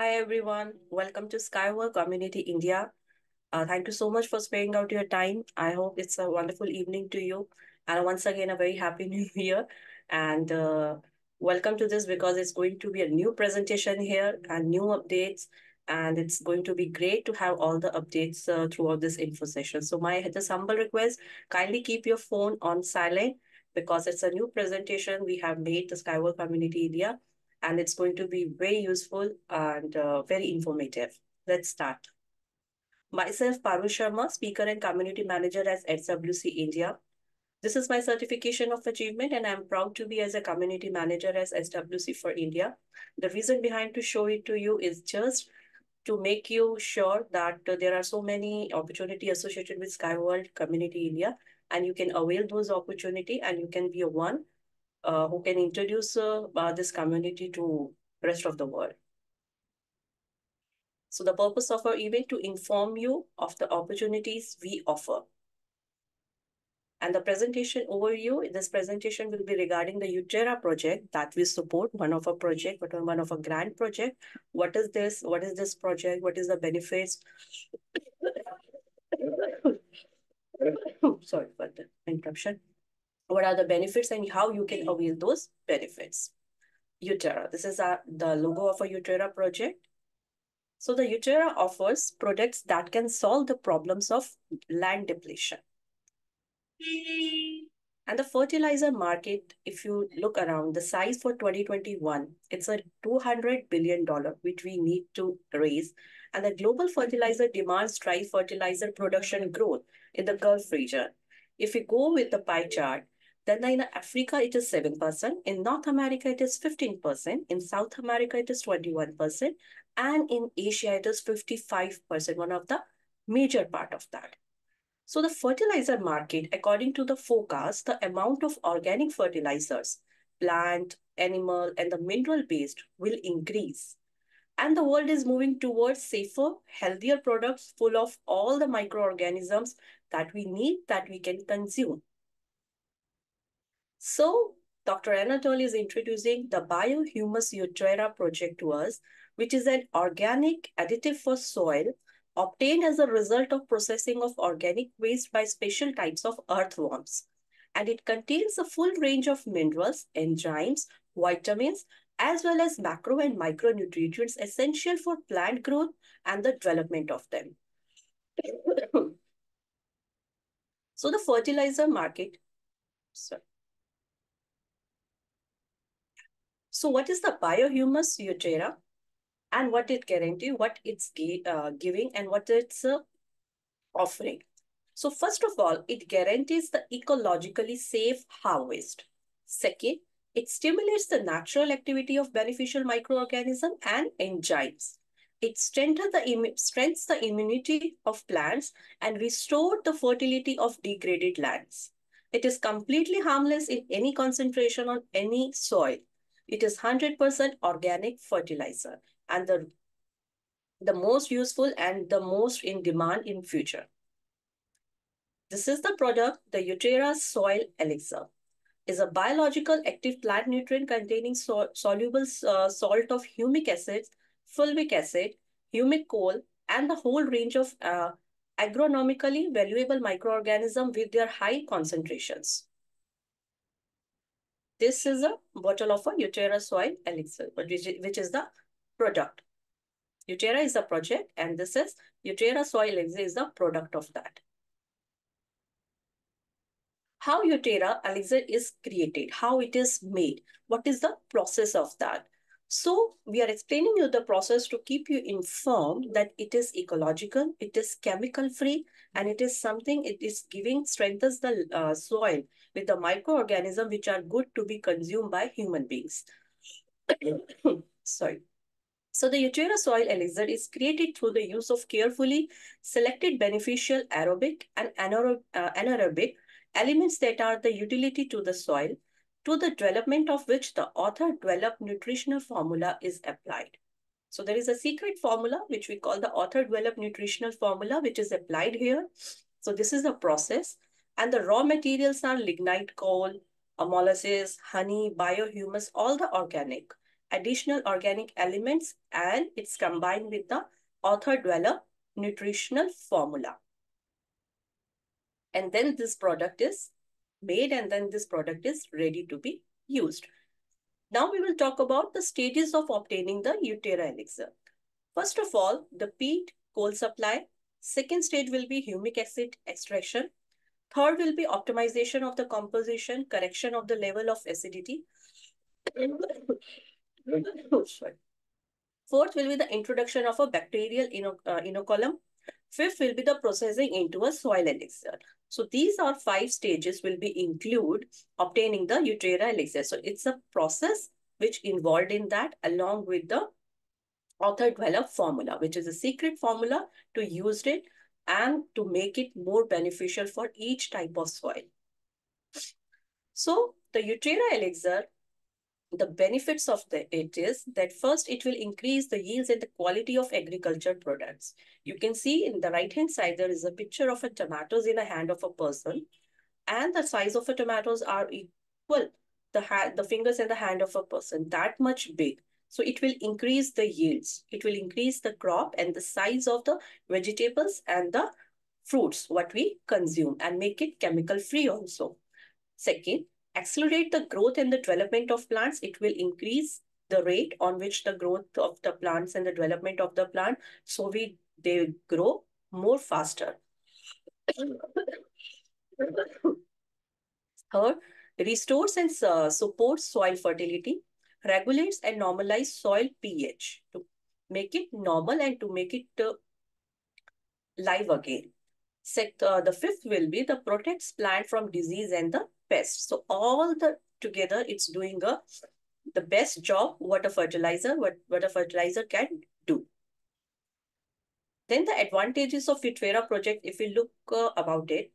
Hi, everyone. Welcome to Sky World Community India. Uh, thank you so much for sparing out your time. I hope it's a wonderful evening to you. And once again, a very happy new year. And uh, welcome to this because it's going to be a new presentation here and new updates. And it's going to be great to have all the updates uh, throughout this info session. So my just humble request, kindly keep your phone on silent because it's a new presentation we have made the Sky World Community India and it's going to be very useful and uh, very informative. Let's start. Myself, Parul Sharma, Speaker and Community Manager as SWC India. This is my certification of achievement and I'm proud to be as a Community Manager as SWC for India. The reason behind to show it to you is just to make you sure that there are so many opportunity associated with Skyworld Community India and you can avail those opportunity and you can be a one uh, who can introduce uh, uh, this community to rest of the world. So the purpose of our event to inform you of the opportunities we offer. And the presentation overview, this presentation will be regarding the uTerra project that we support, one of our project, but one of our grant project. What is this? What is this project? What is the benefits? Sorry for the interruption what are the benefits and how you can mm-hmm. avail those benefits. uTerra, this is a, the logo of a uTerra project. So the uTerra offers products that can solve the problems of land depletion. Mm-hmm. And the fertilizer market, if you look around, the size for 2021, it's a $200 billion, which we need to raise. And the global fertilizer mm-hmm. demands drive fertilizer production growth in the Gulf region. If we go with the pie chart, then in Africa, it is 7%. In North America, it is 15%. In South America, it is 21%. And in Asia, it is 55%, one of the major part of that. So the fertilizer market, according to the forecast, the amount of organic fertilizers, plant, animal, and the mineral based will increase. And the world is moving towards safer, healthier products full of all the microorganisms that we need that we can consume. So Dr. Anatoly is introducing the Biohumus uTerra project to us, which is an organic additive for soil obtained as a result of processing of organic waste by special types of earthworms. And it contains a full range of minerals, enzymes, vitamins, as well as macro and micronutrients essential for plant growth and the development of them. so the fertilizer market, sorry. So what is the biohumus uTerra and what it guarantee, what it's uh, giving and what it's uh, offering. So first of all, it guarantees the ecologically safe harvest. Second, it stimulates the natural activity of beneficial microorganisms and enzymes. It strengthens the, strengthens the immunity of plants and restores the fertility of degraded lands. It is completely harmless in any concentration on any soil. It is 100% organic fertilizer and the, the most useful and the most in demand in future. This is the product, the uTerra Soil Elixir. is a biological active plant nutrient containing so soluble uh, salt of humic acid, fulvic acid, humic coal, and the whole range of uh, agronomically valuable microorganisms with their high concentrations. This is a bottle of a uTerra soil elixir, which is the product. uTerra is the project and this is uTerra soil elixir is the product of that. How uTerra elixir is created, how it is made, what is the process of that. So we are explaining you the process to keep you informed that it is ecological, it is chemical free, and it is something it is giving strengthens the uh, soil with the microorganisms which are good to be consumed by human beings. Sorry. So the uTerra soil elixir is created through the use of carefully selected beneficial aerobic and uh, anaerobic elements that are the utility to the soil, to the development of which the author developed nutritional formula is applied. So there is a secret formula, which we call the author developed nutritional formula, which is applied here. So this is the process. And the raw materials are lignite coal, molasses, honey, biohumus, all the organic. additional organic elements and it's combined with the author dweller nutritional formula. And then this product is made and then this product is ready to be used. Now we will talk about the stages of obtaining the uTerra elixir. First of all, the peat coal supply. Second stage will be humic acid extraction. Third will be optimization of the composition, correction of the level of acidity. Fourth will be the introduction of a bacterial uh, inoculum. Fifth will be the processing into a soil elixir. So these are five stages will be include obtaining the uTerra elixir. So it's a process which involved in that along with the author developed formula, which is a secret formula to use it and to make it more beneficial for each type of soil. So the uTerra elixir the benefits of the, it is that first it will increase the yields and the quality of agriculture products. You can see in the right hand side there is a picture of a tomatoes in a hand of a person and the size of the tomatoes are equal the the fingers in the hand of a person that much big. So it will increase the yields. It will increase the crop and the size of the vegetables and the fruits what we consume and make it chemical free also. Second, accelerate the growth and the development of plants, it will increase the rate on which the growth of the plants and the development of the plant. So we they grow more faster. Third, restores and uh, supports soil fertility, regulates and normalize soil pH to make it normal and to make it uh, live again. Set, uh, the fifth will be the protects plant from disease and the pest. So all the together, it's doing a the best job what a fertilizer, what, what a fertilizer can do. Then the advantages of uTerra project, if we look uh, about it,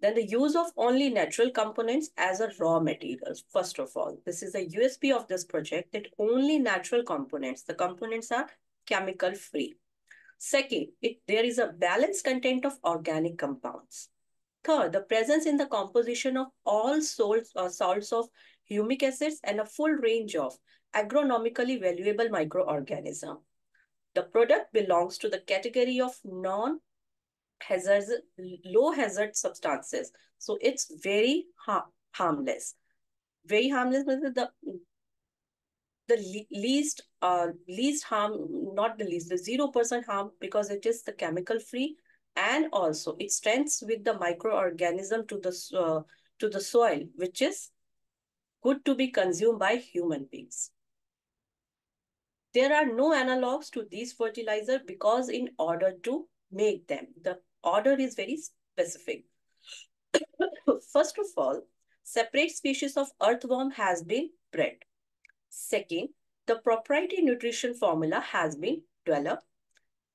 then the use of only natural components as a raw materials. First of all, this is a USP of this project that only natural components, the components are chemical free. Second, it, there is a balanced content of organic compounds. Third, the presence in the composition of all salts, uh, salts of humic acids and a full range of agronomically valuable microorganisms. The product belongs to the category of non-hazard, low hazard substances. So it's very ha harmless. Very harmless means the the least uh, least harm, not the least, the 0% harm because it is the chemical free and also it strengthens with the microorganism to the, uh, to the soil, which is good to be consumed by human beings. There are no analogs to these fertilizer because in order to make them, the order is very specific. First of all, separate species of earthworm has been bred. Second, the proprietary nutrition formula has been developed.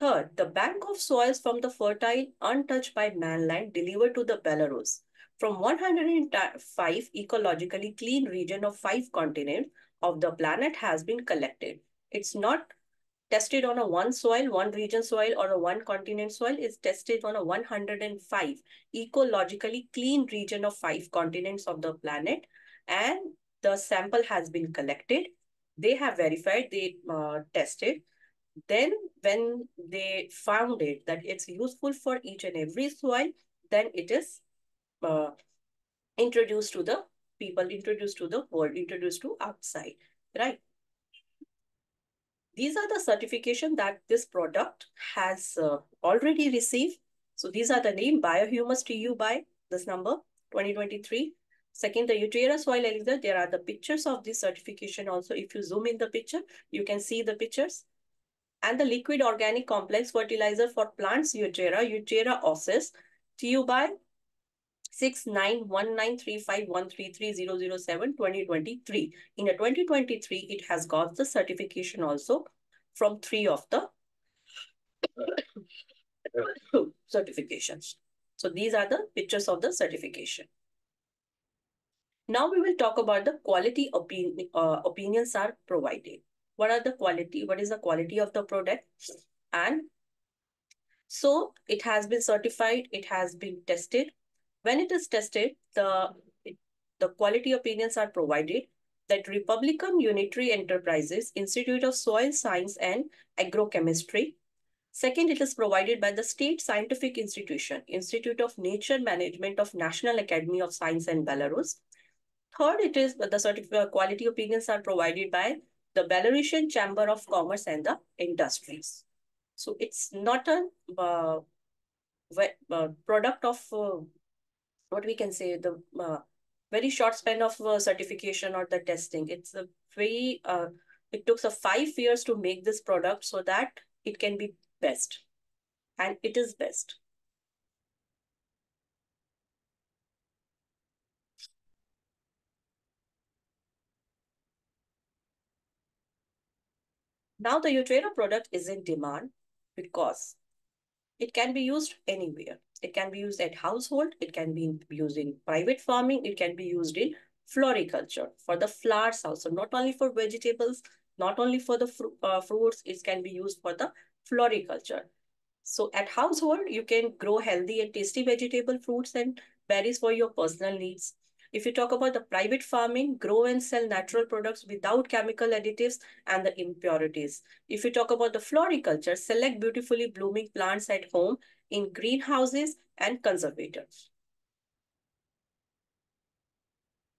Third, the bank of soils from the fertile, untouched by manland delivered to the Belarus from 105 ecologically clean region of five continents of the planet has been collected. It's not tested on a one soil, one region soil or a one continent soil. It's tested on a 105 ecologically clean region of five continents of the planet. And the sample has been collected. They have verified, they uh, tested. Then when they found it that it's useful for each and every soil, then it is uh, introduced to the people, introduced to the world, introduced to outside, right? These are the certification that this product has uh, already received. So these are the name Biohumus TU by this number 2023. Second, the uTerra soil elixir, there are the pictures of this certification also. If you zoom in the picture, you can see the pictures. And the liquid organic complex fertilizer for plants uTerra, uTerra ossis, TU by 6919351330007 In a 2023, it has got the certification also from three of the certifications. So these are the pictures of the certification. Now we will talk about the quality opinion, uh, opinions are provided. What are the quality? What is the quality of the product? And so it has been certified. It has been tested. When it is tested, the the quality opinions are provided. that Republican Unitary Enterprises Institute of Soil Science and Agrochemistry. Second, it is provided by the State Scientific Institution, Institute of Nature Management of National Academy of Science and Belarus. Third, it is the certificate quality opinions are provided by the Belarusian Chamber of Commerce and the Industries. So it's not a uh, uh, product of uh, what we can say the uh, very short span of uh, certification or the testing. It's a very uh, it took a five years to make this product so that it can be best, and it is best. Now the uTerra product is in demand because it can be used anywhere. It can be used at household. It can be used in private farming. It can be used in floriculture for the flowers also, not only for vegetables, not only for the uh, fruits, it can be used for the floriculture. So at household, you can grow healthy and tasty vegetable fruits and berries for your personal needs. If you talk about the private farming, grow and sell natural products without chemical additives and the impurities. If you talk about the floriculture, select beautifully blooming plants at home in greenhouses and conservators.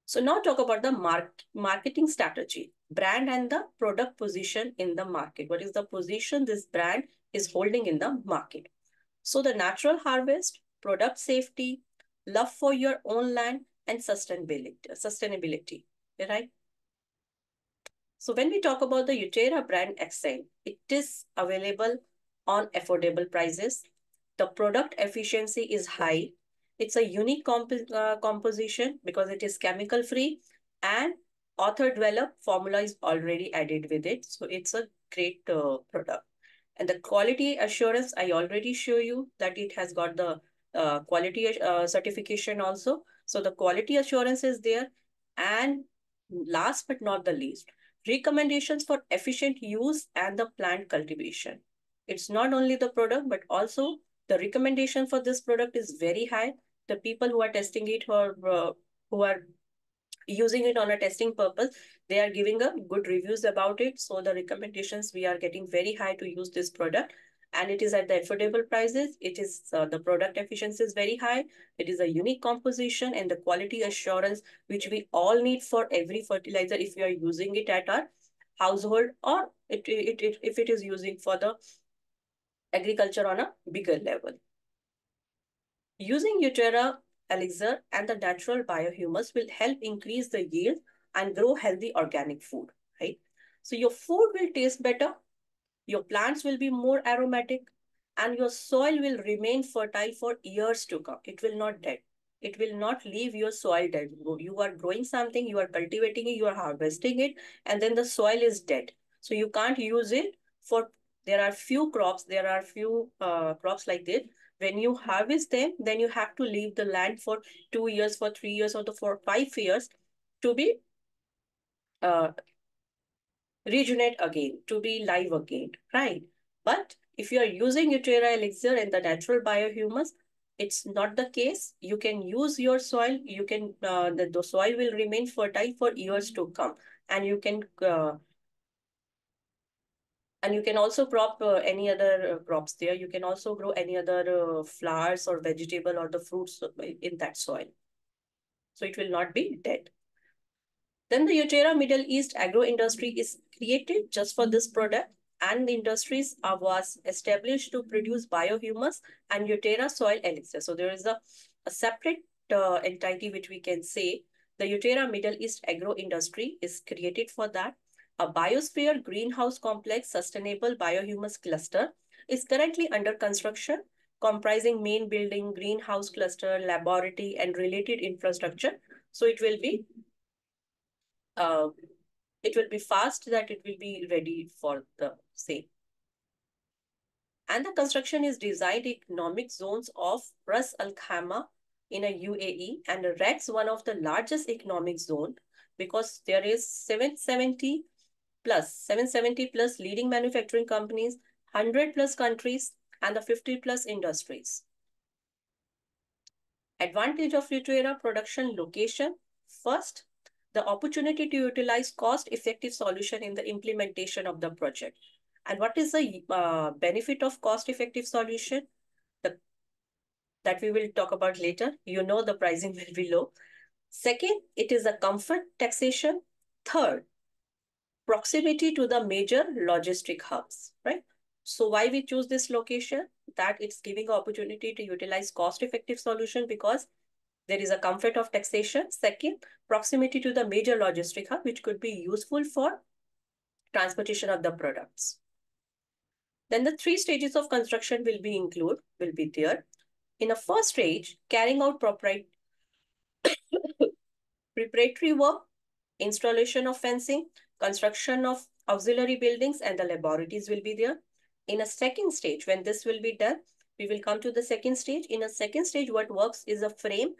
So now talk about the mark marketing strategy, brand and the product position in the market. What is the position this brand is holding in the market? So the natural harvest, product safety, love for your own land, and sustainability, sustainability, right? So when we talk about the uTerra brand accent, it is available on affordable prices. The product efficiency is high. It's a unique comp uh, composition because it is chemical free and author developed formula is already added with it. So it's a great uh, product. And the quality assurance, I already show you that it has got the uh, quality uh, certification also. So the quality assurance is there. And last but not the least, recommendations for efficient use and the plant cultivation. It's not only the product, but also the recommendation for this product is very high. The people who are testing it or uh, who are using it on a testing purpose, they are giving a good reviews about it. So the recommendations, we are getting very high to use this product and it is at the affordable prices. It is uh, the product efficiency is very high. It is a unique composition and the quality assurance, which we all need for every fertilizer if we are using it at our household or it, it, it, if it is using for the agriculture on a bigger level. Using uTerra elixir and the natural biohumus will help increase the yield and grow healthy organic food, right? So your food will taste better, your plants will be more aromatic and your soil will remain fertile for years to come. It will not dead. It will not leave your soil dead. You are growing something, you are cultivating it, you are harvesting it, and then the soil is dead. So you can't use it for, there are few crops, there are few uh, crops like this. When you harvest them, then you have to leave the land for two years, for three years, or the for five years to be uh, regenerate again, to be live again, right? But if you are using uTerra elixir and the natural biohumus, it's not the case. You can use your soil. You can, uh, the, the soil will remain fertile for years to come. And you can, uh, and you can also crop uh, any other uh, crops there. You can also grow any other uh, flowers or vegetable or the fruits in that soil. So it will not be dead. Then the uTerra Middle East agro industry is created just for this product and the industries uh, was established to produce biohumus and uTerra soil elixir. So there is a, a separate uh, entity which we can say the uTerra Middle East agro industry is created for that. A biosphere greenhouse complex sustainable biohumus cluster is currently under construction comprising main building, greenhouse cluster, laboratory and related infrastructure. So it will be uh, it will be fast that it will be ready for the same. And the construction is designed economic zones of Ras Al Khaimah in a UAE and REX one of the largest economic zone because there is 770 plus 770 plus leading manufacturing companies, 100 plus countries and the 50 plus industries. Advantage of uTerra production location. First, the opportunity to utilize cost-effective solution in the implementation of the project. And what is the uh, benefit of cost-effective solution? The, that we will talk about later. You know the pricing will be low. Second, it is a comfort taxation. Third, proximity to the major logistic hubs, right? So why we choose this location? That it's giving opportunity to utilize cost-effective solution because there is a comfort of taxation. Second, proximity to the major logistic hub, which could be useful for transportation of the products. Then the three stages of construction will be include, will be there. In a first stage, carrying out preparatory work, installation of fencing, construction of auxiliary buildings and the laboratories will be there. In a second stage, when this will be done, we will come to the second stage. In a second stage, what works is a frame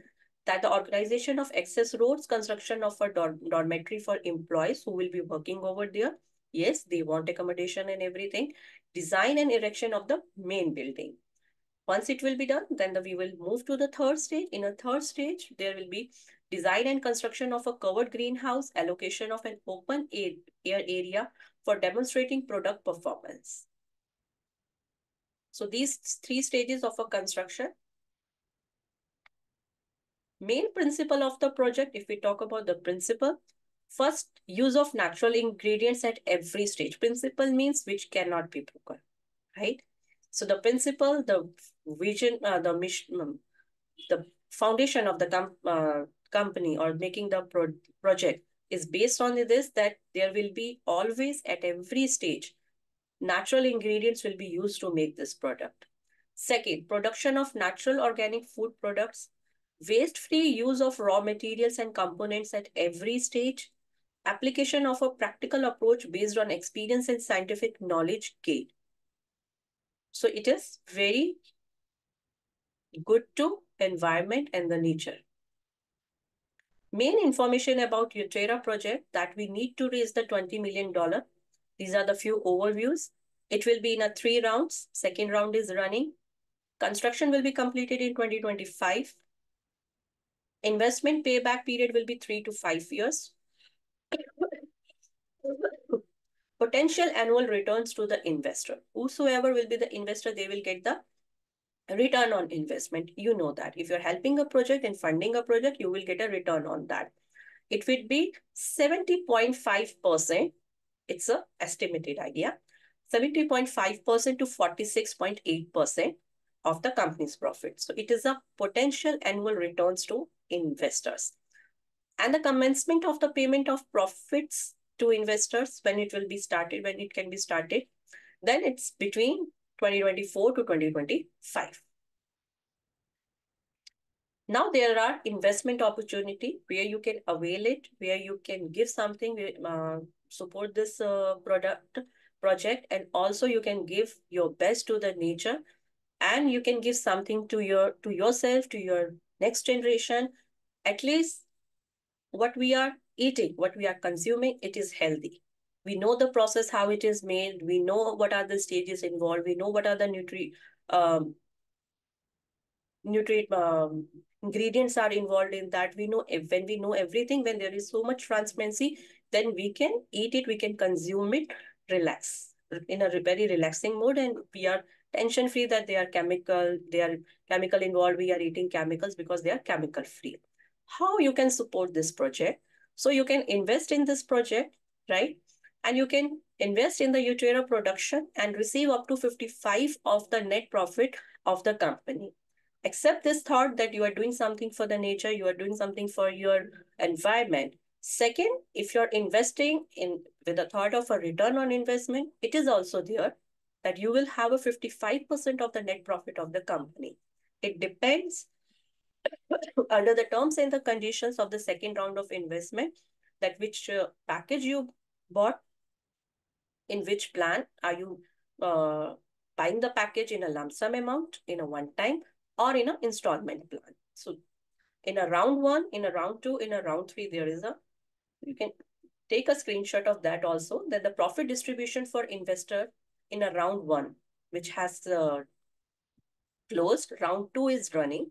that the organization of access roads, construction of a dor dormitory for employees who will be working over there. Yes, they want accommodation and everything. Design and erection of the main building. Once it will be done, then the, we will move to the third stage. In a third stage, there will be design and construction of a covered greenhouse, allocation of an open air, air area for demonstrating product performance. So these three stages of a construction. Main principle of the project, if we talk about the principle, first use of natural ingredients at every stage. Principle means which cannot be broken, right? So the principle, the vision, uh, the mission, um, the foundation of the com uh, company or making the pro project is based on this that there will be always at every stage natural ingredients will be used to make this product. Second, production of natural organic food products, waste-free use of raw materials and components at every stage, application of a practical approach based on experience and scientific knowledge gained. So it is very good to environment and the nature. Main information about uTerra project that we need to raise the $20 million. These are the few overviews. It will be in a three rounds. Second round is running. Construction will be completed in 2025. Investment payback period will be three to five years. Potential annual returns to the investor. Whosoever will be the investor, they will get the return on investment. You know that. If you're helping a project and funding a project, you will get a return on that. It would be 70.5%. It's a estimated idea. 70.5% to 46.8% of the company's profit. So it is a potential annual returns to investors. And the commencement of the payment of profits to investors when it will be started, when it can be started, then it's between 2024 to 2025. Now there are investment opportunity where you can avail it, where you can give something, uh, support this uh, product project, and also you can give your best to the nature, and you can give something to your to yourself, to your next generation. At least what we are eating, what we are consuming, it is healthy. We know the process how it is made. We know what are the stages involved. We know what are the nutri um, nutrient um, ingredients are involved in that. We know when we know everything when there is so much transparency then we can eat it we can consume it relax in a very relaxing mode and we are tension free that they are chemical they are chemical involved we are eating chemicals because they are chemical free how you can support this project so you can invest in this project right and you can invest in the uTerra production and receive up to 55 of the net profit of the company. Accept this thought that you are doing something for the nature, you are doing something for your environment. Second, if you're investing in with the thought of a return on investment, it is also there that you will have a 55% of the net profit of the company. It depends under the terms and the conditions of the second round of investment that which uh, package you bought in which plan are you uh, buying the package in a lump sum amount, in a one time, or in an installment plan. So in a round one, in a round two, in a round three, there is a, you can take a screenshot of that also, that the profit distribution for investor in a round one, which has uh, closed, round two is running,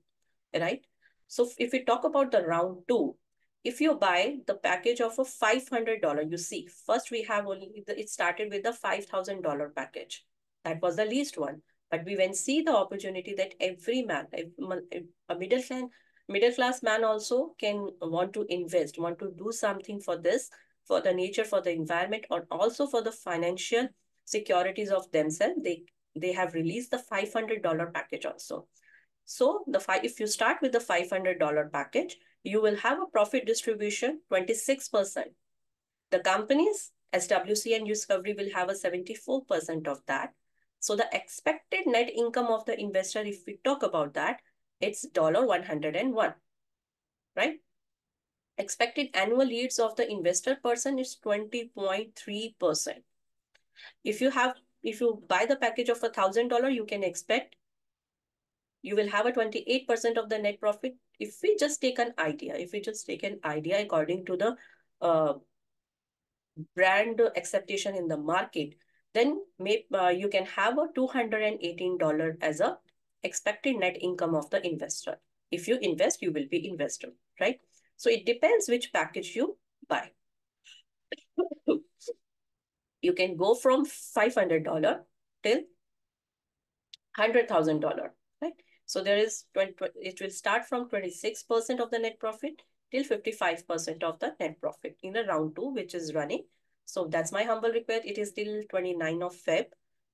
right? So if we talk about the round two, if you buy the package of a $500, you see, first we have only, the, it started with the $5,000 package. That was the least one. But we when see the opportunity that every man, a middle class, middle class man also can want to invest, want to do something for this, for the nature, for the environment, or also for the financial securities of themselves. They they have released the $500 package also. So the five, if you start with the $500 package, you will have a profit distribution 26%. The companies, SWC and Discovery will have a 74% of that. So the expected net income of the investor, if we talk about that, it's dollar 101, right? Expected annual yields of the investor person is 20.3%. If you have, if you buy the package of a $1,000, you can expect you will have a 28% of the net profit. If we just take an idea, if we just take an idea according to the uh, brand acceptation in the market, then may, uh, you can have a $218 as a expected net income of the investor. If you invest, you will be investor, right? So it depends which package you buy. You can go from $500 till $100,000, right? So there is 20, it will start from 26% of the net profit till 55% of the net profit in the round two, which is running. So that's my humble request. It is till 29 of Feb.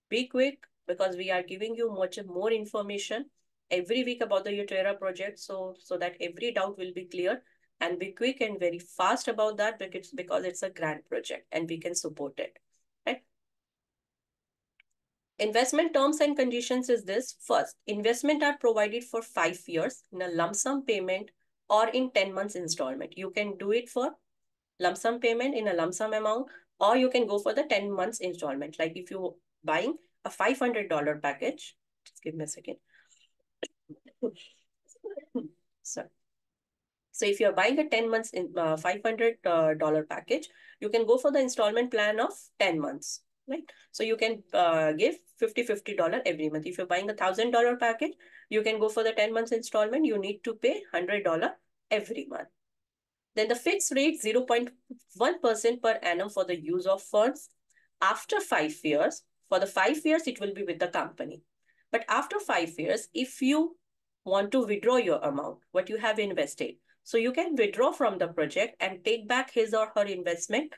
Be quick because we are giving you much more information every week about the uTerra project so, so that every doubt will be clear and be quick and very fast about that because, because it's a grand project and we can support it. Investment terms and conditions is this. First, investment are provided for five years in a lump sum payment or in 10 months installment. You can do it for lump sum payment in a lump sum amount, or you can go for the 10 months installment. Like if you're buying a $500 package, just give me a second. so, so if you're buying a 10 months in uh, $500 package, you can go for the installment plan of 10 months right? So you can uh, give 50 $50 every month. If you're buying a $1,000 package, you can go for the 10 months installment. You need to pay $100 every month. Then the fixed rate 0.1% per annum for the use of funds. After five years, for the five years, it will be with the company. But after five years, if you want to withdraw your amount, what you have invested, so you can withdraw from the project and take back his or her investment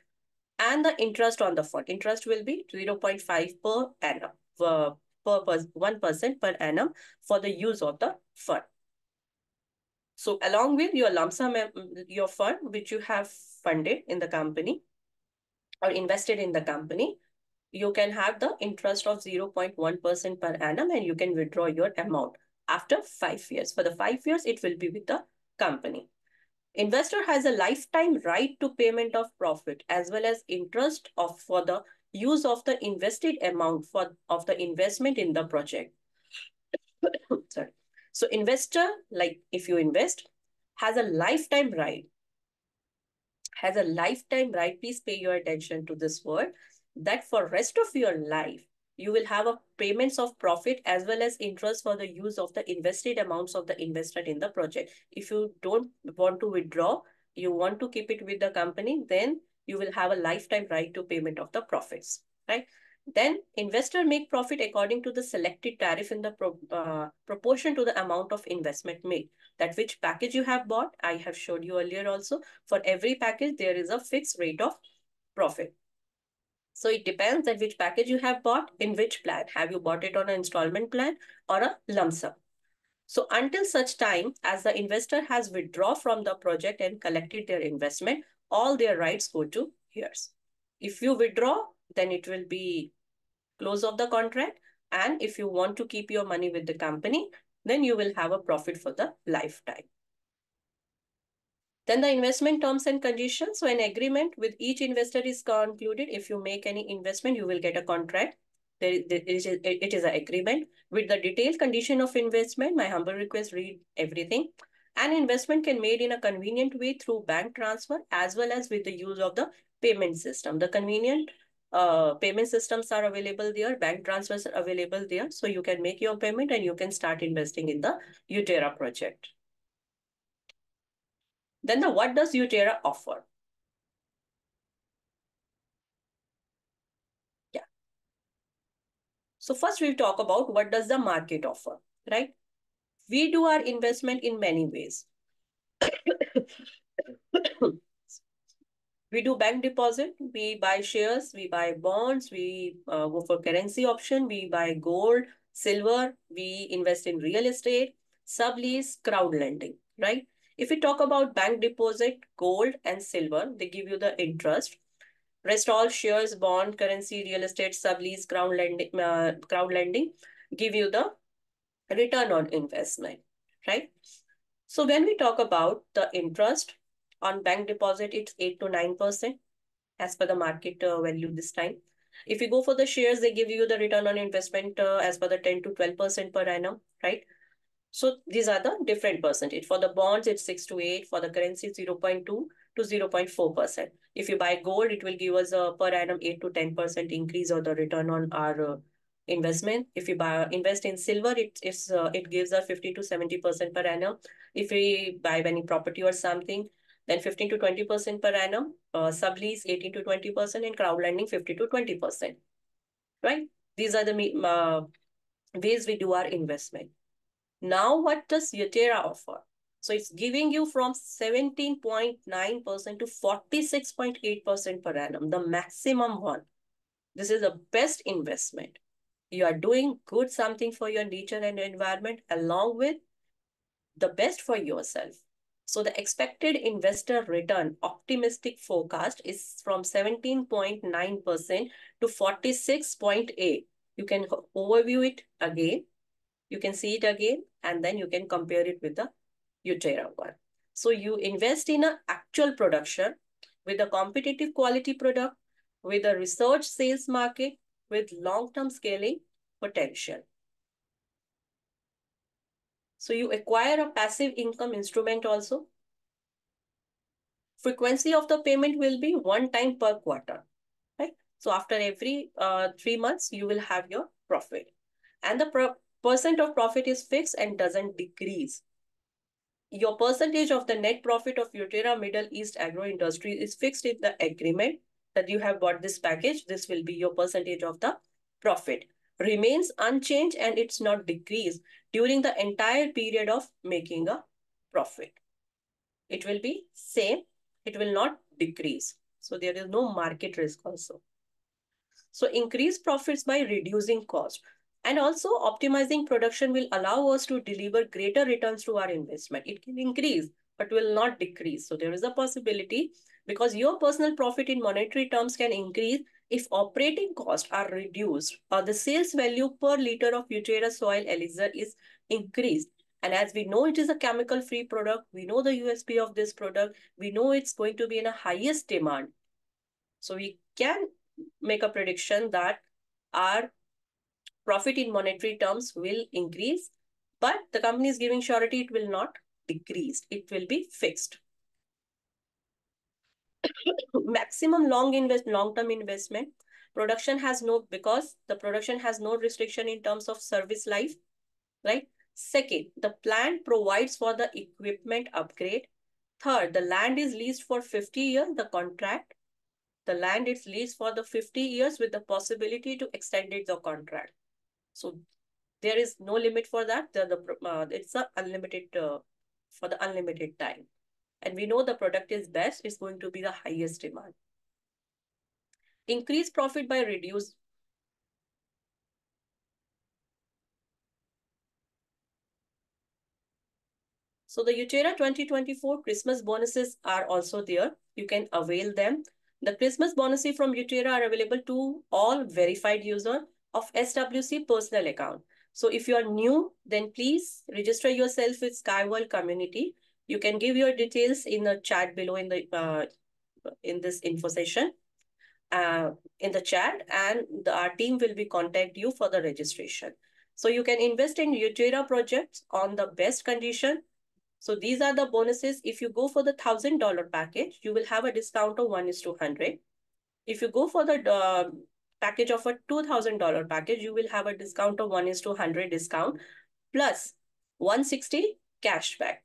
and the interest on the fund. Interest will be 0.5 per annum, uh, per, per 1% per annum for the use of the fund. So along with your lump sum, um, your fund, which you have funded in the company or invested in the company, you can have the interest of 0.1% per annum and you can withdraw your amount after five years. For the five years, it will be with the company. Investor has a lifetime right to payment of profit as well as interest of for the use of the invested amount for of the investment in the project. Sorry. So investor, like if you invest, has a lifetime right. Has a lifetime right. Please pay your attention to this word that for rest of your life, you will have a payments of profit as well as interest for the use of the invested amounts of the investor in the project. If you don't want to withdraw, you want to keep it with the company, then you will have a lifetime right to payment of the profits, right? Then investor make profit according to the selected tariff in the pro, uh, proportion to the amount of investment made. That which package you have bought, I have showed you earlier also. For every package, there is a fixed rate of profit. So it depends on which package you have bought, in which plan. Have you bought it on an installment plan or a lump sum? So until such time as the investor has withdrawn from the project and collected their investment, all their rights go to yours. If you withdraw, then it will be close of the contract. And if you want to keep your money with the company, then you will have a profit for the lifetime. Then the investment terms and conditions. So an agreement with each investor is concluded. If you make any investment, you will get a contract. There, there is a, it is an agreement with the detailed condition of investment. My humble request, read everything. An investment can made in a convenient way through bank transfer as well as with the use of the payment system. The convenient uh, payment systems are available there. Bank transfers are available there. So you can make your payment and you can start investing in the uTerra project. Then the what does uTerra offer? Yeah. So first we talk about what does the market offer, right? We do our investment in many ways. we do bank deposit, we buy shares, we buy bonds, we uh, go for currency option, we buy gold, silver, we invest in real estate, sublease, crowd lending, right? If we talk about bank deposit, gold and silver, they give you the interest. Rest all shares, bond, currency, real estate, sublease, ground lending, uh, crowd lending give you the return on investment, right? So when we talk about the interest on bank deposit, it's 8 to 9% as per the market uh, value this time. If you go for the shares, they give you the return on investment uh, as per the 10 to 12% per annum, right? So these are the different percentage. For the bonds, it's 6 to 8. For the currency, 0 0.2 to 0 0.4%. If you buy gold, it will give us a per annum 8 to 10% increase or the return on our uh, investment. If you buy invest in silver, it is uh, it gives us 50 to 70% per annum. If we buy any property or something, then 15 to 20% per annum, uh, sublease 18 to 20%, and crowd lending 50 to 20%. Right? These are the uh, ways we do our investment. Now, what does uTerra offer? So it's giving you from 17.9% to 46.8% per annum, the maximum one. This is the best investment. You are doing good something for your nature and environment along with the best for yourself. So the expected investor return optimistic forecast is from 17.9% to 46.8. You can overview it again. You can see it again, and then you can compare it with the uTerra one. So you invest in an actual production with a competitive quality product, with a research sales market, with long-term scaling potential. So you acquire a passive income instrument also. Frequency of the payment will be one time per quarter, right? So after every uh, three months, you will have your profit. And the pro percent of profit is fixed and doesn't decrease. Your percentage of the net profit of uTerra Middle East Agro Industry is fixed in the agreement that you have bought this package. This will be your percentage of the profit remains unchanged and it's not decreased during the entire period of making a profit. It will be same. It will not decrease. So there is no market risk also. So increase profits by reducing cost. And also optimizing production will allow us to deliver greater returns to our investment. It can increase, but will not decrease. So there is a possibility because your personal profit in monetary terms can increase if operating costs are reduced or the sales value per liter of uTerra soil elixir is increased. And as we know it is a chemical-free product, we know the USP of this product, we know it's going to be in a highest demand. So we can make a prediction that our profit in monetary terms will increase, but the company is giving surety it will not decrease. It will be fixed. maximum long invest long-term investment production has no because the production has no restriction in terms of service life right second the plant provides for the equipment upgrade third the land is leased for 50 years the contract the land is leased for the 50 years with the possibility to extend it the contract so there is no limit for that the, the uh, it's a unlimited uh, for the unlimited time and we know the product is best, is going to be the highest demand. Increase profit by reduce. So the uTerra 2024 Christmas bonuses are also there. You can avail them. The Christmas bonuses from uTerra are available to all verified user of SWC personal account. So if you are new, then please register yourself with SkyWorld community you can give your details in the chat below in the uh, in this info session uh, in the chat and the, our team will be contact you for the registration. So you can invest in uTerra projects on the best condition. So these are the bonuses. If you go for the $1,000 package, you will have a discount of 1 is to 100. If you go for the uh, package of a $2,000 package, you will have a discount of 1 is to 100 discount plus 160 cashback.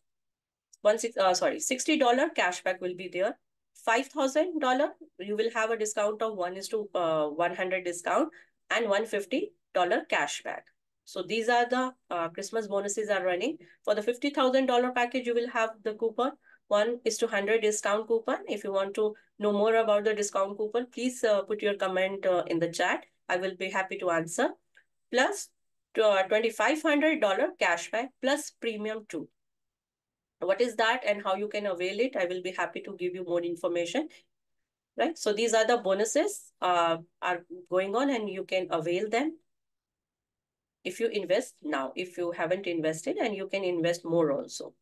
one six uh, sorry sixty dollar cashback will be there. Five thousand dollar you will have a discount of one is to uh, one hundred discount and one fifty dollar cashback. So these are the uh, Christmas bonuses are running. For the $50,000 package, you will have the coupon. One is to 100 discount coupon. If you want to know more about the discount coupon, please uh, put your comment uh, in the chat. I will be happy to answer. Plus $2,500 cashback plus premium too. What is that and how you can avail it? I will be happy to give you more information. Right. So these are the bonuses uh, are going on and you can avail them if you invest now, if you haven't invested and you can invest more also.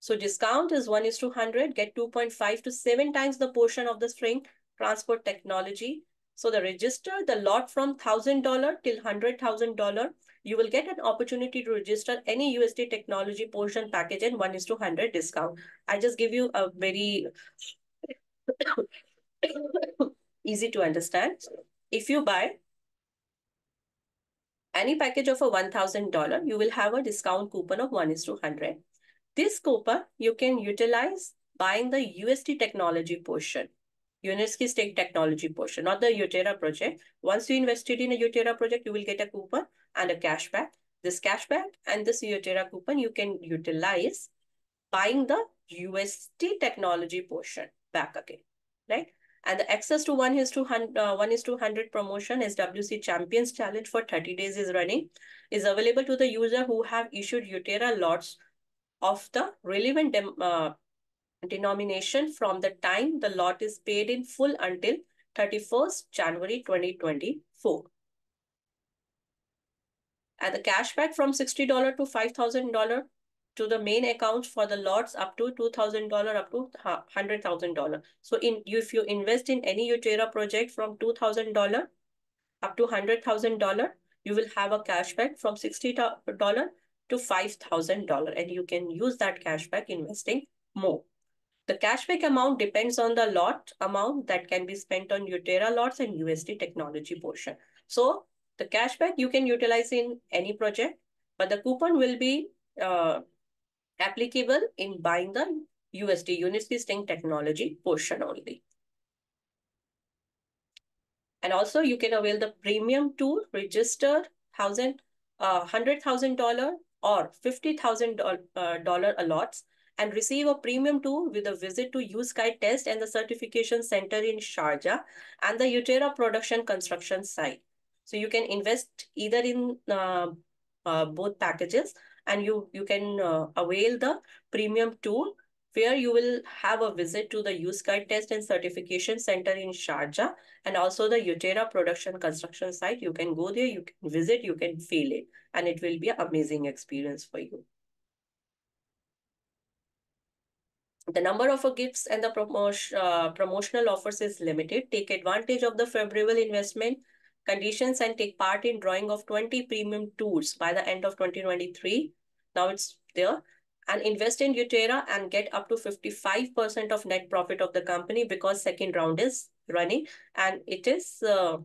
So discount is 1 is to 100, get 2.5 to 7 times the portion of the string transport technology. So the register, the lot from $1,000 till $100,000, you will get an opportunity to register any uST technology portion package and 1 is to 100 discount. I just give you a very easy to understand. If you buy any package of a $1,000, you will have a discount coupon of 1 is to 100. This coupon you can utilize buying the uST technology portion, Unitsky stake technology portion, not the uTerra project. Once you invested in a uTerra project, you will get a coupon and a cashback. This cashback and this uTerra coupon you can utilize buying the UST technology portion back again, right? And the access to 1 is to 100, uh, 1 is to 100 promotion SWC Champions Challenge for 30 days is running, is available to the user who have issued uTerra lots of the relevant uh, denomination from the time the lot is paid in full until 31st January 2024. And the cashback from $60 to $5,000 to the main accounts for the lots up to $2,000 up to $100,000. So in if you invest in any uTerra project from $2,000 up to $100,000, you will have a cashback from $60 to $5,000 and you can use that cashback investing more. The cashback amount depends on the lot amount that can be spent on uTerra lots and uST technology portion. So the cashback you can utilize in any project, but the coupon will be uh, applicable in buying the uST, Unitsky String Technology portion only. And also you can avail the premium tool, register thousand, uh, hundred thousand dollar or fifty thousand uh, dollar allots and receive a premium tool with a visit to USky test and the certification center in Sharjah and the uTerra production construction site. So you can invest either in uh, uh, both packages and you, you can uh, avail the premium tool where you will have a visit to the USky test and certification center in Sharjah and also the uTerra production construction site. You can go there, you can visit, you can feel it, and it will be an amazing experience for you. The number of gifts and the promotion, uh, promotional offers is limited. Take advantage of the favorable investment conditions and take part in drawing of 20 premium tours by the end of 2023. Now it's there. And invest in uTerra and get up to 55% of net profit of the company because second round is running and it is uh,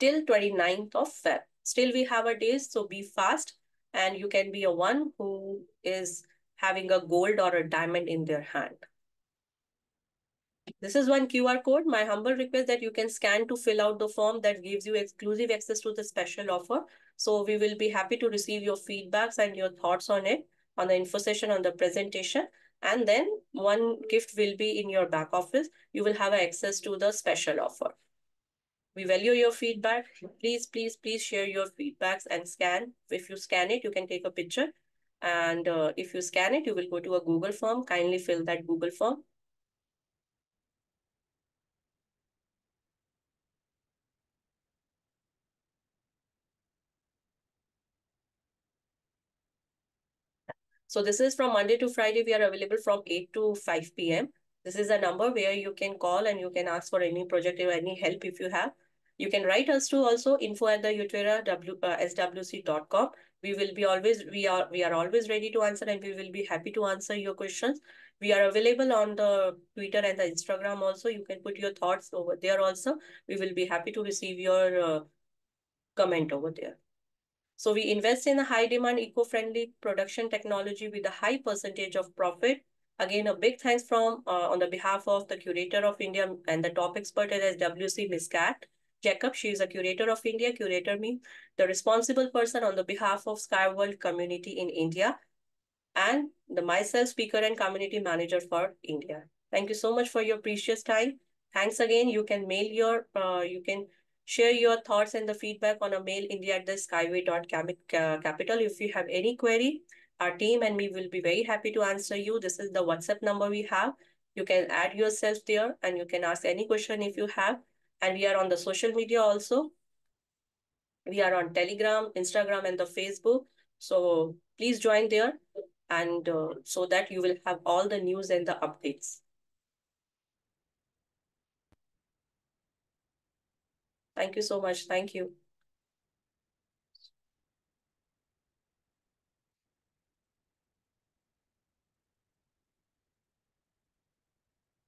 till 29th of Feb. Still we have a day, so be fast and you can be a one who is having a gold or a diamond in their hand. This is one QR code. My humble request that you can scan to fill out the form that gives you exclusive access to the special offer. So we will be happy to receive your feedbacks and your thoughts on it, on the info session, on the presentation. And then one gift will be in your back office. You will have access to the special offer. We value your feedback. Please, please, please share your feedbacks and scan. If you scan it, you can take a picture. And uh, if you scan it, you will go to a Google form. Kindly fill that Google form So this is from Monday to Friday. We are available from 8 to 5 p.m. This is a number where you can call and you can ask for any project or any help if you have. You can write us to also info at the utera w, uh, swc.com. We will be always, we are, we are always ready to answer and we will be happy to answer your questions. We are available on the Twitter and the Instagram also. You can put your thoughts over there also. We will be happy to receive your uh, comment over there. So we invest in a high demand, eco-friendly production technology with a high percentage of profit. Again, a big thanks from uh, on the behalf of the curator of India and the top expert at SWC, Ms. Kat Jacob. She is a curator of India, curator me, the responsible person on the behalf of Sky World Community in India, and the myself speaker and community manager for India. Thank you so much for your precious time. Thanks again. You can mail your, uh, you can share your thoughts and the feedback on a mail india at the skyway.capital. If you have any query, our team and me will be very happy to answer you. This is the WhatsApp number we have. You can add yourself there and you can ask any question if you have. And we are on the social media also. We are on Telegram, Instagram, and the Facebook. So please join there and uh, so that you will have all the news and the updates. Thank you so much. Thank you.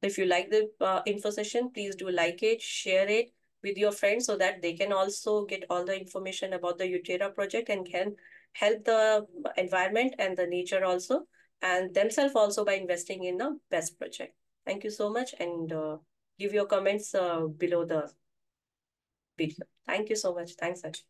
If you like the uh, info session, please do like it, share it with your friends so that they can also get all the information about the uTerra project and can help the environment and the nature also and themselves also by investing in the best project. Thank you so much and uh, give your comments uh, below the video. Thank you so much. Thanks, Ajay.